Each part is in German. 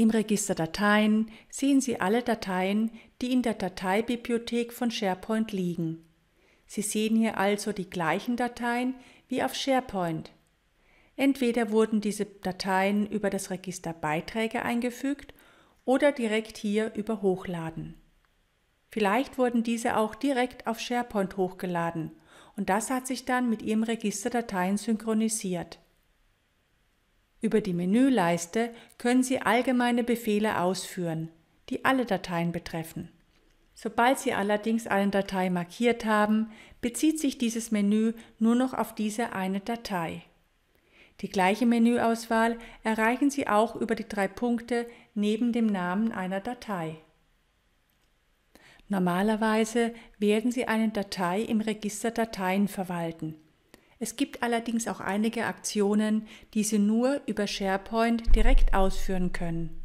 Im Register Dateien sehen Sie alle Dateien, die in der Dateibibliothek von SharePoint liegen. Sie sehen hier also die gleichen Dateien wie auf SharePoint. Entweder wurden diese Dateien über das Register Beiträge eingefügt oder direkt hier über Hochladen. Vielleicht wurden diese auch direkt auf SharePoint hochgeladen und das hat sich dann mit Ihrem Register Dateien synchronisiert. Über die Menüleiste können Sie allgemeine Befehle ausführen, die alle Dateien betreffen. Sobald Sie allerdings eine Datei markiert haben, bezieht sich dieses Menü nur noch auf diese eine Datei. Die gleiche Menüauswahl erreichen Sie auch über die drei Punkte neben dem Namen einer Datei. Normalerweise werden Sie eine Datei im Register Dateien verwalten. Es gibt allerdings auch einige Aktionen, die Sie nur über SharePoint direkt ausführen können.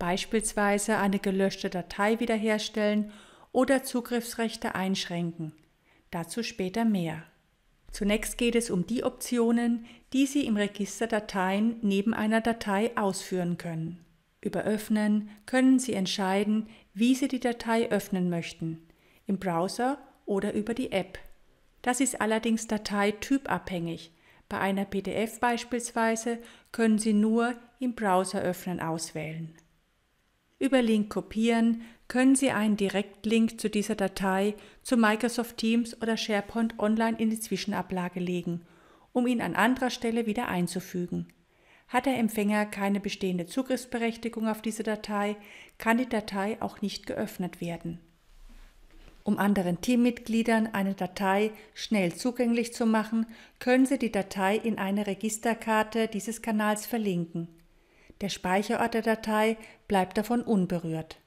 Beispielsweise eine gelöschte Datei wiederherstellen oder Zugriffsrechte einschränken. Dazu später mehr. Zunächst geht es um die Optionen, die Sie im Register Dateien neben einer Datei ausführen können. Über Öffnen können Sie entscheiden, wie Sie die Datei öffnen möchten, im Browser oder über die App. Das ist allerdings dateitypabhängig. Bei einer PDF beispielsweise können Sie nur im Browser öffnen auswählen. Über Link kopieren können Sie einen Direktlink zu dieser Datei zu Microsoft Teams oder SharePoint Online in die Zwischenablage legen, um ihn an anderer Stelle wieder einzufügen. Hat der Empfänger keine bestehende Zugriffsberechtigung auf diese Datei, kann die Datei auch nicht geöffnet werden. Um anderen Teammitgliedern eine Datei schnell zugänglich zu machen, können Sie die Datei in eine Registerkarte dieses Kanals verlinken. Der Speicherort der Datei bleibt davon unberührt.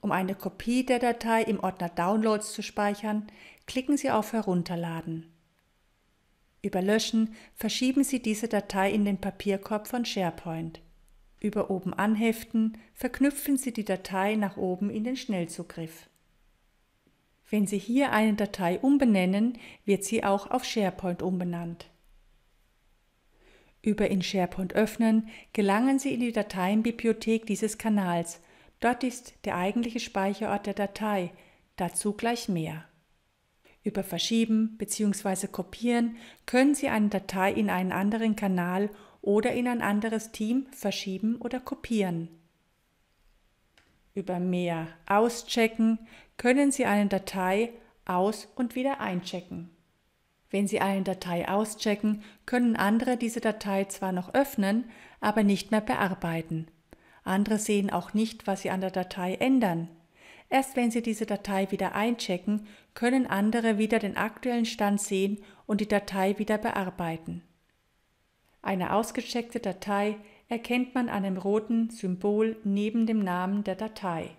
Um eine Kopie der Datei im Ordner Downloads zu speichern, klicken Sie auf Herunterladen. Über Löschen verschieben Sie diese Datei in den Papierkorb von SharePoint. Über Oben anheften verknüpfen Sie die Datei nach oben in den Schnellzugriff. Wenn Sie hier eine Datei umbenennen, wird sie auch auf SharePoint umbenannt. Über in SharePoint öffnen gelangen Sie in die Dateienbibliothek dieses Kanals. Dort ist der eigentliche Speicherort der Datei, dazu gleich mehr. Über Verschieben bzw. Kopieren können Sie eine Datei in einen anderen Kanal oder in ein anderes Team verschieben oder kopieren. Über Mehr auschecken können Sie eine Datei aus- und wieder einchecken. Wenn Sie eine Datei auschecken, können andere diese Datei zwar noch öffnen, aber nicht mehr bearbeiten. Andere sehen auch nicht, was Sie an der Datei ändern. Erst wenn Sie diese Datei wieder einchecken, können andere wieder den aktuellen Stand sehen und die Datei wieder bearbeiten. Eine ausgecheckte Datei erkennt man an dem roten Symbol neben dem Namen der Datei.